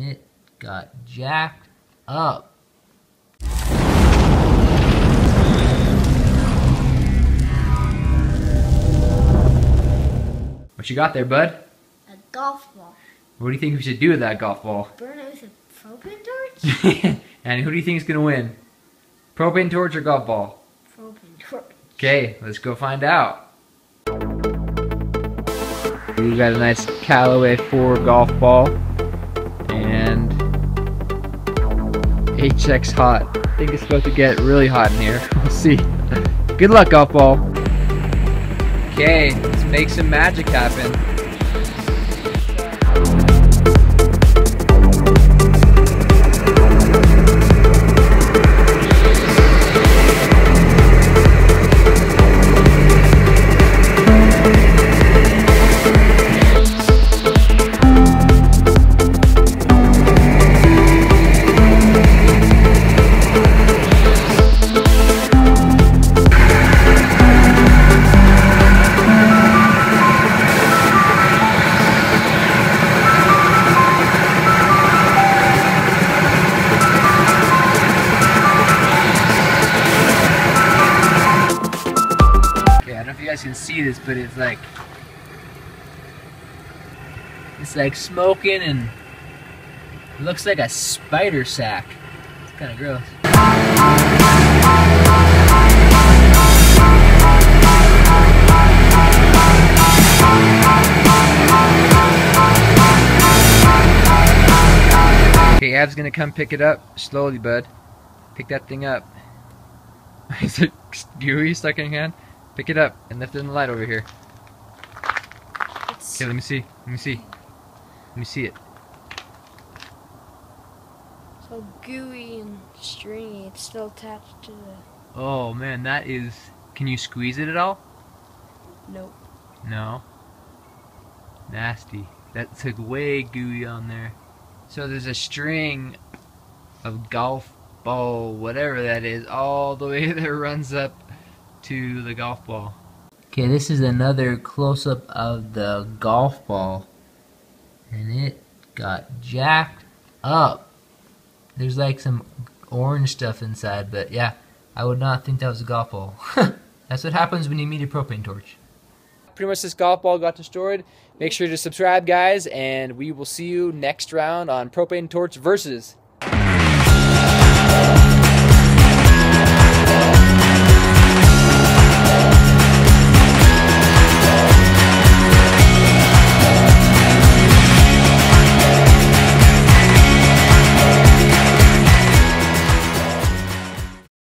It got jacked up. What you got there, bud? A golf ball. What do you think we should do with that golf ball? Burn it with a propane torch? and who do you think is going to win? Propane torch or golf ball? propane torch. Okay, let's go find out. We got a nice Callaway 4 golf ball and HX hot. I think it's supposed to get really hot in here. We'll see. Good luck, golf ball. Okay, let's make some magic happen. Guys can see this, but it's like it's like smoking and looks like a spider sack. It's kind of gross. Okay, Av's gonna come pick it up slowly, bud. Pick that thing up. Is it gooey stuck in your hand? Pick it up and lift it in the light over here. Okay, let me see. Let me see. Let me see it. so gooey and stringy. It's still attached to the. Oh man, that is. Can you squeeze it at all? Nope. No. Nasty. That's like way gooey on there. So there's a string of golf ball, whatever that is, all the way that runs up to the golf ball. Okay, this is another close up of the golf ball. And it got jacked up. There's like some orange stuff inside, but yeah, I would not think that was a golf ball. That's what happens when you meet a propane torch. Pretty much this golf ball got destroyed. Make sure to subscribe, guys, and we will see you next round on Propane Torch versus